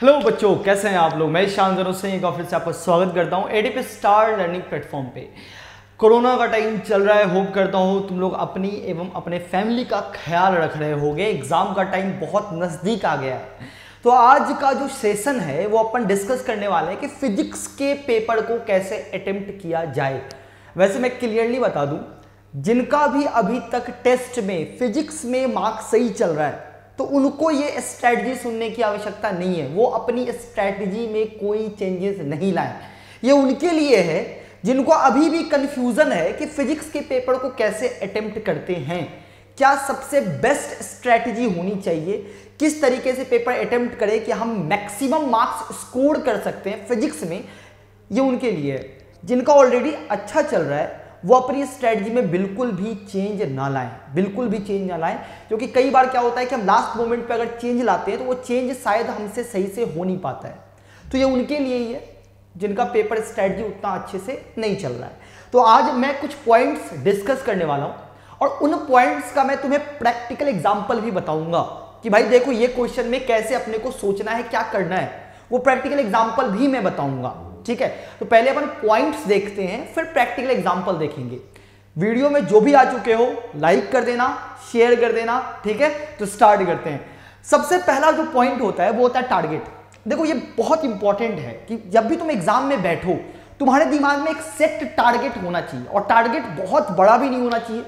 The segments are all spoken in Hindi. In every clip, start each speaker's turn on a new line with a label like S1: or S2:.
S1: हेलो बच्चों, कैसे हैं आप लोग? मैं शानदारों से एक ऑफ़िस से आपका स्वागत करता हूँ एडीपी स्टार लर्निंग प्लेटफॉर्म पे। कोरोना का टाइम चल रहा है होप करता हूँ तुम लोग अपनी एवं अपने फैमिली का ख्याल रख रहे होगे। एग्ज़ाम का टाइम बहुत नज़दीक आ गया है। तो आज का जो सेशन है, वो अपन डिस्कस करने वाले हैं कि फिजिक्स के पेपर को कैसे अटेम्प्ट किया जाए। वैसे मैं क्लियरली बता दूँ, जिनका भी अभी तक टेस्ट में फिजिक्स में मार्क्स सही चल रहा है तो उनको ये स्ट्रैटेजी सुनने की आवश्यकता नहीं है। वो अपनी स्ट्रैटेजी में कोई चेंजेस नहीं लाए। ये उनके लिए है, जिनको अभी भी कंफ्यूजन है कि फिजिक्स के पेपर को कैसे अटेम्प्ट करते हैं। क्या सबसे बेस्ट स्ट्रैटेजी होनी चाहिए? किस तरीके से पेपर अटेम्प्ट करें कि हम मैक्सिमम मार्क्स स्कोर कर सकते हैं फिजिक्स में? ये उनके लिए है। जिनका ऑलरेडी अच्छा चल रहा है वो अपनी स्ट्रेटजी में बिल्कुल भी चेंज ना लाएँ। बिल्कुल भी चेंज ना लाएँ। क्योंकि कई बार क्या होता है कि हम लास्ट मोमेंट पे अगर चेंज लाते हैं तो वो चेंज शायद हमसे सही से हो नहीं पाता है। तो ये उनके लिए ही है, जिनका पेपर स्ट्रेटजी उतना अच्छे से नहीं चल रहा है। तो आज मैं कुछ पॉइंट्स डिस्कस करने वाला हूँ, और उन पॉइंट्स का मैं तुम्हें प्रैक्टिकल एग्ज़ाम्पल भी बताऊँगा कि भाई देखो ये क्वेश्चन में कैसे अपने को सोचना है, क्या करना है। वो प्रैक्टिकल एग्ज़ाम्पल भी मैं बताऊँगा। ठीक है? तो पहले अपन पॉइंट्स देखते हैं, फिर प्रैक्टिकल एग्ज़ाम्पल देखेंगे। वीडियो में जो भी आ चुके हो लाइक कर देना शेयर कर देना, ठीक है? तो स्टार्ट करते हैं। सबसे पहला जो पॉइंट होता है, वो होता है टारगेट देखो, ये बहुत इंपॉर्टेंट है कि जब भी तुम एग्ज़ाम में बैठो, तुम्हारे दिमाग में एक सेट टारगेट होना चाहिए, और टारगेट बहुत बड़ा भी नहीं होना चाहिए।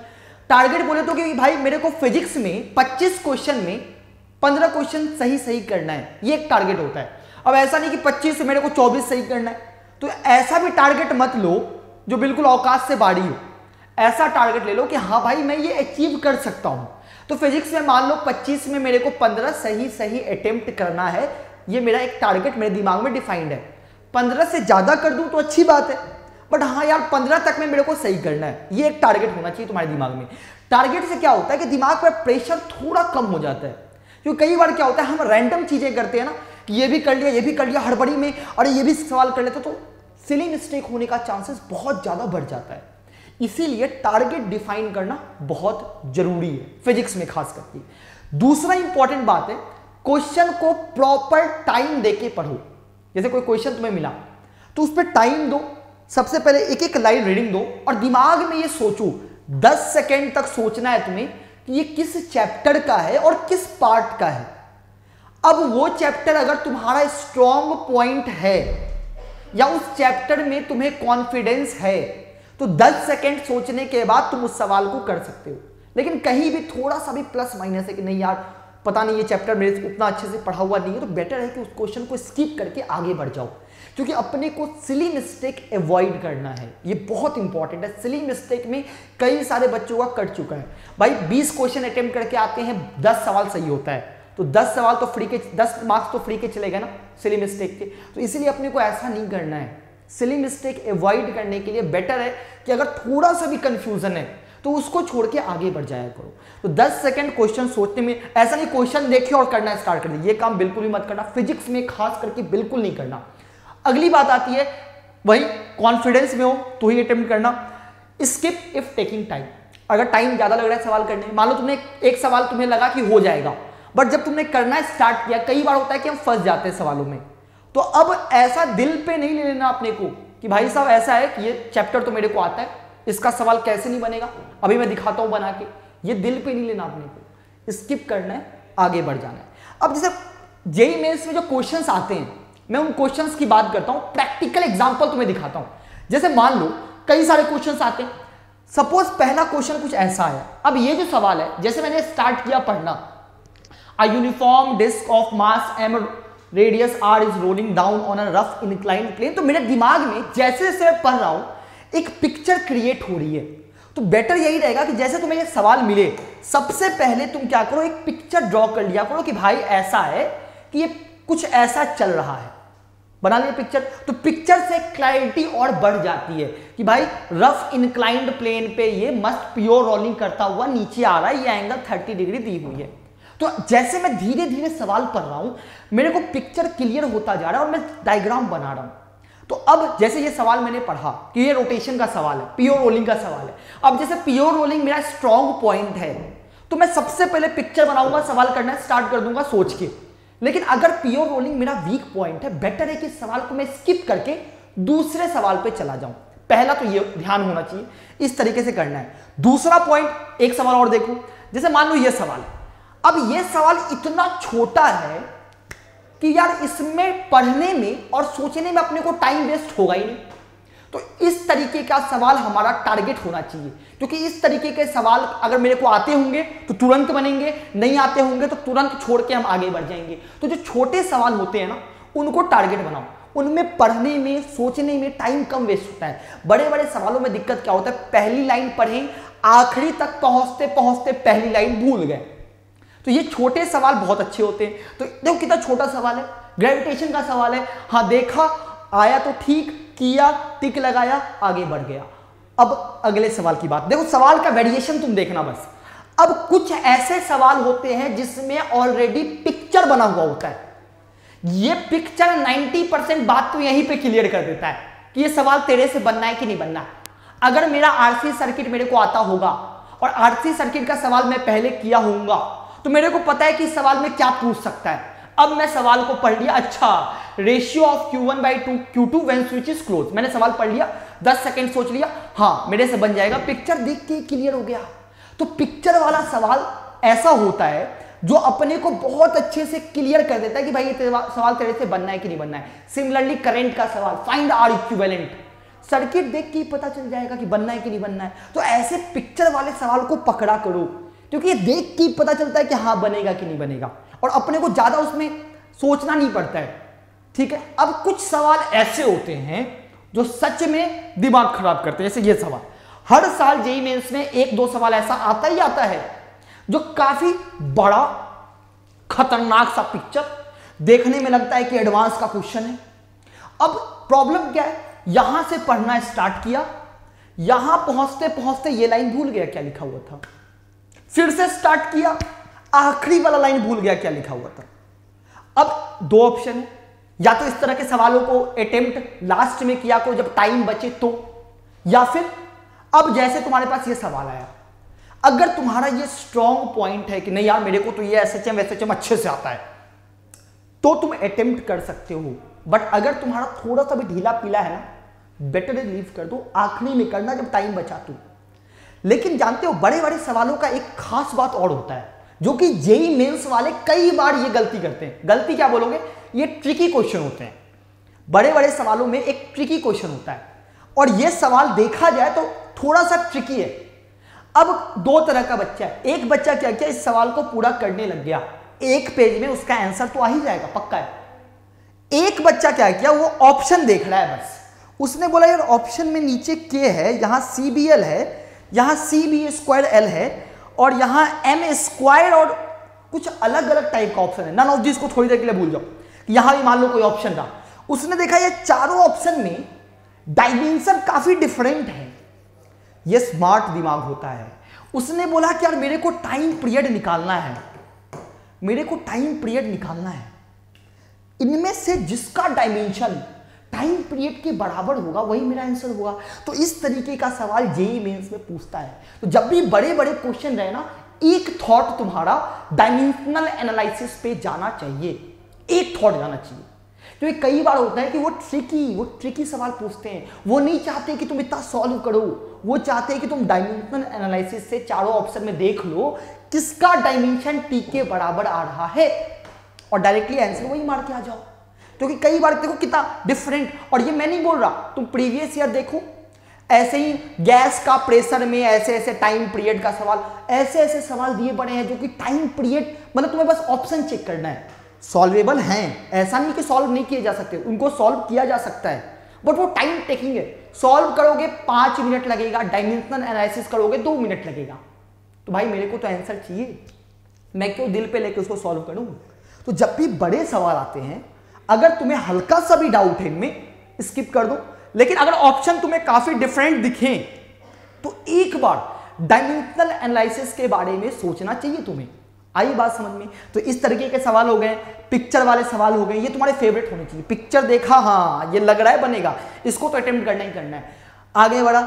S1: टारगेट बोले तो कि भाई, मेरे को फिजिक्स में 25 क्वेश्चन में 15 क्वेश्चन सही सही करना है। ये एक टारगेट होता है। अब ऐसा नहीं कि 25 से मेरे को 24 सही करना है। तो ऐसा भी टारगेट मत लो जो बिल्कुल अवकाश से बाड़ी हो। ऐसा टारगेट ले लो कि हाँ भाई, मैं ये अचीव कर सकता हूँ। तो फिजिक्स में मान लो 25 में मेरे को 15 सही सही अटेम्प्ट करना है। ये मेरा एक टारगेट मेरे दिमाग में डिफाइंड है। 15 से ज़्यादा कर दूँ तो अच्छी बात है। बट हाँ यार 15 तक में मेरे को सही करना है। ये एक टारगेट होना चाहिए तुम्हारे दिमाग में। टारगेट से क्या होता है कि दिमाग पर प्रेशर थोड़ा कम हो जाता है। क्योंकि कई बार क्या होता है, हम रैंडम चीज़ें करते हैं ना कि ये भी कर लिया, ये भी कर लिया, हड़बड़ी में, अरे ये भी सवाल कर लेते तो सिली मिस्टेक होने का चांसेस बहुत ज़्यादा बढ़ जाता है। इसीलिए टारगेट डिफाइन करना बहुत ज़रूरी है फिजिक्स में खास करके। दूसरा इंपॉर्टेंट बात है क्वेश्चन को प्रॉपर टाइम देके पढ़ो। जैसे कोई क्वेश्चन तुम्हें मिला तो उस पर टाइम दो, सबसे पहले एक एक लाइन रीडिंग दो और दिमाग में ये सोचो 10 सेकेंड तक सोचना है तुम्हें कि ये किस चैप्टर का है और किस पार्ट का है। अब वो चैप्टर अगर तुम्हारा स्ट्रॉन्ग पॉइंट है, या उस चैप्टर में तुम्हें कॉन्फिडेंस है तो 10 सेकेंड सोचने के बाद तुम उस सवाल को कर सकते हो। लेकिन कहीं भी थोड़ा सा भी प्लस माइनस है कि नहीं यार, पता नहीं ये चैप्टर मेरे उतना अच्छे से पढ़ा हुआ नहीं है तो बेटर है कि उस क्वेश्चन को स्किप करके आगे बढ़ जाओ। क्योंकि अपने को सिली मिस्टेक अवॉइड करना है, ये बहुत इंपॉर्टेंट है। सिली मिस्टेक में कई सारे बच्चों का कट चुका है। भाई 20 क्वेश्चन अटेम्प्ट करके आते हैं 10 सवाल सही होता है। तो 10 सवाल तो फ्री के 10 मार्क्स तो फ्री के चलेगा ना सिली मिस्टेक के। तो इसीलिए अपने को ऐसा नहीं करना है। सिली मिस्टेक अवॉइड करने के लिए बेटर है कि अगर थोड़ा सा भी कंफ्यूजन है तो उसको छोड़ के आगे बढ़ जाया करो। तो 10 सेकंड क्वेश्चन सोचने में, ऐसा नहीं क्वेश्चन देखे और करना स्टार्ट कर दिए ये काम बिल्कुल भी मत करना। फिजिक्स में खास करके बिल्कुल नहीं करना। अगली बात आती है, वही कॉन्फिडेंस में हो तो ही अटेम्प्ट करना। स्किप इफ़ टेकिंग टाइम अगर टाइम ज़्यादा लग रहा है सवाल करने में, मान लो तुमने एक सवाल तुम्हें लगा कि हो जाएगा बट जब तुमने करना स्टार्ट किया, कई बार होता है कि हम फंस जाते हैं सवालों में। तो अब ऐसा दिल पे नहीं ले लेना अपने को कि भाई साहब ऐसा है कि ये चैप्टर तो मेरे को आता है, इसका सवाल कैसे नहीं बनेगा? अभी मैं दिखाता हूँ बना के। ये दिल पे नहीं लेना अपने को। स्किप करना है, आगे बढ़ जाना है। अब जैसे जेई मेन्स में जो क्वेश्चन आते हैं, मैं उन क्वेश्चन की बात करता हूँ प्रैक्टिकल एग्ज़ाम्पल तुम्हें दिखाता हूँ। जैसे मान लो, कई सारे क्वेश्चन आते हैं। सपोज़ पहला क्वेश्चन कुछ ऐसा है। अब ये जो सवाल है, जैसे मैंने स्टार्ट किया पढ़ना A uniform disk of mass m radius r is rolling down on a rough inclined plane. तो मेरे दिमाग में जैसे जैसे मैं पढ़ रहा हूँ, एक पिक्चर क्रिएट हो रही है। तो बेटर यही रहेगा कि जैसे तुम्हें ये सवाल मिले, सबसे पहले तुम क्या करो, एक पिक्चर ड्रॉ कर लिया करो कि भाई ऐसा है कि ये कुछ ऐसा चल रहा है। बना लिया पिक्चर तो पिक्चर से क्लैरिटी और बढ़ जाती है कि भाई रफ इंक्लाइंड प्लेन पे ये मस्त प्योर रोलिंग करता हुआ नीचे आ रहा है, ये एंगल 30 डिग्री दी हुई है। तो जैसे मैं धीरे धीरे सवाल पढ़ रहा हूँ, मेरे को पिक्चर क्लियर होता जा रहा है और मैं डायग्राम बना रहा हूँ। तो अब जैसे ये सवाल मैंने पढ़ा कि ये रोटेशन का सवाल है प्योर रोलिंग का सवाल है। अब जैसे प्योर रोलिंग मेरा स्ट्रॉन्ग पॉइंट है तो मैं सबसे पहले पिक्चर बनाऊँगा, सवाल करना स्टार्ट कर दूँगा सोच के। लेकिन अगर पियोर रोलिंग मेरा वीक पॉइंट है बेटर है कि सवाल को मैं स्किप करके दूसरे सवाल पे चला जाऊँ। पहला तो ये ध्यान होना चाहिए, इस तरीके से करना है। दूसरा पॉइंट एक सवाल और देखो। जैसे मान लो ये सवाल अब ये सवाल इतना छोटा है कि यार इसमें पढ़ने में और सोचने में अपने को टाइम वेस्ट होगा ही नहीं। तो इस तरीके का सवाल हमारा टारगेट होना चाहिए। क्योंकि इस तरीके के सवाल अगर मेरे को आते होंगे तो तुरंत बनेंगे, नहीं आते होंगे तो तुरंत छोड़ के हम आगे बढ़ जाएँगे। तो जो छोटे सवाल होते हैं ना, उनको टारगेट बनाओ। उनमें पढ़ने में, सोचने में टाइम कम वेस्ट होता है। बड़े बड़े सवालों में दिक्कत क्या होता है? पहली लाइन पढ़ें, आखिरी तक पहुँचते पहुँचते पहली लाइन भूल गए। तो ये छोटे सवाल बहुत अच्छे होते हैं। तो देखो कितना छोटा सवाल है। ग्रेविटेशन का सवाल है। हाँ देखा, आया तो ठीक, किया, टिक लगाया, आगे बढ़ गया। अब अगले सवाल की बात। देखो, सवाल का वेरिएशन तुम देखना बस। अब कुछ ऐसे सवाल होते हैं जिसमें ऑलरेडी पिक्चर बना हुआ होता है। ये पिक्चर 90 परसेंट बात तो यहीं पे क्लियर कर देता है कि ये सवाल तेरे से बनना है कि नहीं बनना। अगर मेरा आरसी सर्किट मेरे को आता होगा और आरसी सर्किट का सवाल मैं पहले किया होऊँगा तो मेरे को पता है कि इस सवाल में क्या पूछ सकता है। अब मैं सवाल को पढ़ लिया। अच्छा ratio of Q one by two Q two when switch is close मैंने सवाल पढ़ लिया, दस सेकेंड सोच लिया। हाँ मेरे से बन जाएगा। पिक्चर देख के क्लियर हो गया। तो पिक्चर वाला सवाल ऐसा होता है, जो अपने को बहुत अच्छे से क्लियर कर देता है कि भाई ये सवाल तेरे से बनना है कि नहीं बनना है। सिमिलरली करंट का सवाल फाइंड आर इक्विवेलेंट सर्किट देख के पता चल जाएगा कि बनना है कि नहीं बनना है। तो ऐसे पिक्चर वाले सवाल को पकड़ा करो। क्योंकि ये देख के पता चलता है कि हाँ बनेगा कि नहीं बनेगा। और अपने को ज़्यादा उसमें सोचना नहीं पड़ता है। ठीक है? अब कुछ सवाल ऐसे होते हैं जो सच में दिमाग खराब करते हैं। जैसे ये सवाल, हर साल जेई मेंस में एक दो सवाल ऐसा आता ही आता है जो काफ़ी बड़ा, खतरनाक सा पिक्चर देखने में लगता है कि एडवांस का क्वेश्चन है। अब प्रॉब्लम क्या है? यहाँ से पढ़ना स्टार्ट किया, यहाँ पहुँचते पहुँचते ये लाइन भूल गया क्या लिखा हुआ था? फिर से स्टार्ट किया। आखिरी वाला लाइन भूल गया क्या लिखा हुआ था। अब दो ऑप्शन है। या तो इस तरह के सवालों को अटेम्प्ट लास्ट में किया को जब टाइम बचे तो। या फिर, अब जैसे तुम्हारे पास ये सवाल आया, अगर तुम्हारा ये स्ट्रॉन्ग पॉइंट है कि नहीं यार, मेरे को तो ये S H M S H M अच्छे से आता है तो तुम अटेम्प्ट कर सकते हो। बट अगर तुम्हारा थोड़ा सा भी ढीला पीला है ना बेटर लीव कर दो। आखिरी में करना जब टाइम बचा तू। लेकिन जानते हो बड़े बड़े सवालों का एक खास बात और होता है, जो कि जेई मेंस वाले कई बार ये गलती करते हैं। गलती क्या बोलोगे? ये ट्रिकी क्वेश्चन होते हैं। बड़े बड़े सवालों में एक ट्रिकी क्वेश्चन होता है। और ये सवाल देखा जाए तो थोड़ा सा ट्रिकी है। अब दो तरह का बच्चा है। एक बच्चा क्या किया, इस सवाल को पूरा करने लग गया। एक पेज में उसका आंसर तो आ ही जाएगा, पक्का है। एक बच्चा क्या किया, वो ऑप्शन देख रहा है बस। उसने बोला, यार ऑप्शन में नीचे के है, यहाँ सीबीएल है यहाँ सी बी स्क्वायर एल है और यहाँ एम स्क्वायर और कुछ अलग अलग टाइप का ऑप्शन है। नन ऑफ़ दिस को थोड़ी देर के लिए भूल जाओ। यहाँ भी मान लो कोई ऑप्शन था। उसने देखा ये चारों ऑप्शन में डायमेंशन काफ़ी डिफरेंट है। ये स्मार्ट दिमाग होता है। उसने बोला कि यार मेरे को टाइम पीरियड निकालना है। मेरे को टाइम पीरियड निकालना है। इनमें से जिसका डायमेंशन टाइम पीरियड के बराबर होगा, वही मेरा आंसर होगा। तो इस तरीके का सवाल जेई मेंस में पूछता है। तो जब भी बड़े बड़े क्वेश्चन रहे ना, एक थॉट तुम्हारा डायमेंशनल एनालिसिस पे जाना चाहिए। एक थॉट जाना चाहिए। तो कई बार होता है कि वो ट्रिकी वो ट्रिकी सवाल पूछते हैं। वो नहीं चाहते कि तुम इतना सॉल्व करो। वो चाहते हैं कि तुम डायमेंशनल एनालिसिस से चारों ऑप्शन में देख लो, किसका डायमेंशन टी के बराबर आ रहा है। और डायरेक्टली आंसर वही मार के आ जाओ। क्योंकि कई बार देखो कितना डिफरेंट और ये मैं नहीं बोल रहा, तुम प्रीवियस ईयर देखो। ऐसे ही गैस का प्रेशर में ऐसे ऐसे टाइम पीरियड का सवाल, ऐसे ऐसे सवाल दिए पड़े हैं जो कि टाइम पीरियड मतलब तुम्हें बस ऑप्शन चेक करना है। सॉल्वेबल हैं, ऐसा नहीं कि सॉल्व नहीं किए जा सकते, उनको सॉल्व किया जा सकता है। बट वो टाइम टेकिंग है। सॉल्व करोगे, पाँच मिनट लगेगा डायमेंशनल एनालिसिस करोगे, दो मिनट लगेगा। तो भाई मेरे को तो आंसर चाहिए। मैं क्यों दिल पे लेके उसको सॉल्व करूँ? तो जब भी बड़े सवाल आते हैं अगर तुम्हें हल्का सा भी डाउट है इनमें स्किप कर दो। लेकिन अगर ऑप्शन तुम्हें काफ़ी डिफरेंट दिखे तो एक बार डायमेंशनल एनालिसिस के बारे में सोचना चाहिए तुम्हें। आई बात समझ में? तो इस तरीके के सवाल हो गए पिक्चर वाले सवाल हो गए, ये तुम्हारे फेवरेट होने चाहिए। पिक्चर देखा हाँ ये लग रहा है बनेगा। इसको तो अटेम्प्ट करना ही करना है। आगे बढ़ा।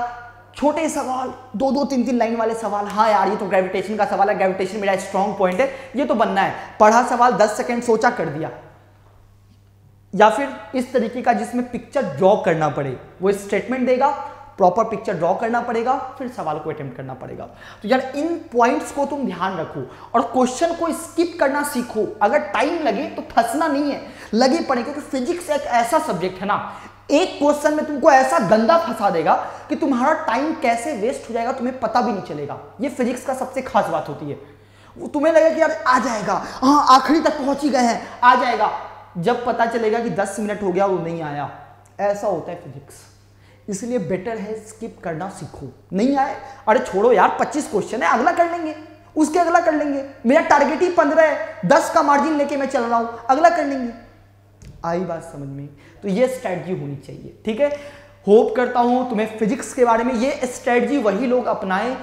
S1: छोटे सवाल, दो दो, तीन तीन लाइन वाले सवाल। हाँ यार, ये तो ग्रेविटेशन का सवाल है। ग्रेविटेशन मेरा स्ट्रॉन्ग पॉइंट है। ये तो बनना है। पढ़ा सवाल, दस सेकेंड सोचा, कर दिया। या फिर इस तरीके का जिसमें पिक्चर ड्रॉ करना पड़े, वो स्टेटमेंट देगा प्रॉपर पिक्चर ड्रॉ करना पड़ेगा, फिर सवाल को अटेम्प्ट करना पड़ेगा। तो यार, इन पॉइंट्स को तुम ध्यान रखो और क्वेश्चन को स्किप करना सीखो। अगर टाइम लगे तो फंसना नहीं है। लगे पड़े, क्योंकि फिजिक्स एक ऐसा सब्जेक्ट है ना, एक क्वेश्चन में तुमको ऐसा गंदा फंसा देगा कि तुम्हारा टाइम कैसे वेस्ट हो जाएगा तुम्हें पता भी नहीं चलेगा। ये फिजिक्स का सबसे खास बात होती है। तुम्हें लगेगा कि यार, आ जाएगा हाँ आखिरी तक पहुँच ही गए हैं, आ जाएगा। जब पता चलेगा कि 10 मिनट हो गया, वो नहीं आया। ऐसा होता है फिजिक्स इसलिए बेटर है स्किप करना सीखो। नहीं आए, अरे छोड़ो यार 25 क्वेश्चन है, अगला कर लेंगे। उसके अगला कर लेंगे। मेरा टारगेट ही पंद्रह है, दस का मार्जिन लेके मैं चल रहा हूँ, अगला कर लेंगे। आई बात समझ में? तो ये स्ट्रैटेजी होनी चाहिए, ठीक है? होप करता हूँ तुम्हें फिजिक्स के बारे में। ये स्ट्रैटेजी वही लोग अपनाएँ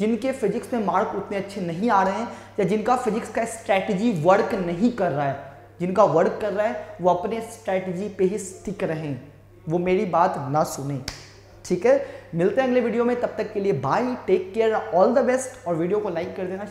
S1: जिनके फिजिक्स में मार्क उतने अच्छे नहीं आ रहे हैं, या जिनका फिजिक्स का स्ट्रैटेजी वर्क नहीं कर रहा है। जिनका वर्क कर रहा है, वो अपने स्ट्रैटेजी पे ही स्टिक रहें। वो मेरी बात ना सुने। ठीक है? मिलते हैं अगले वीडियो में। तब तक के लिए bye take care all the best और वीडियो को लाइक कर देना।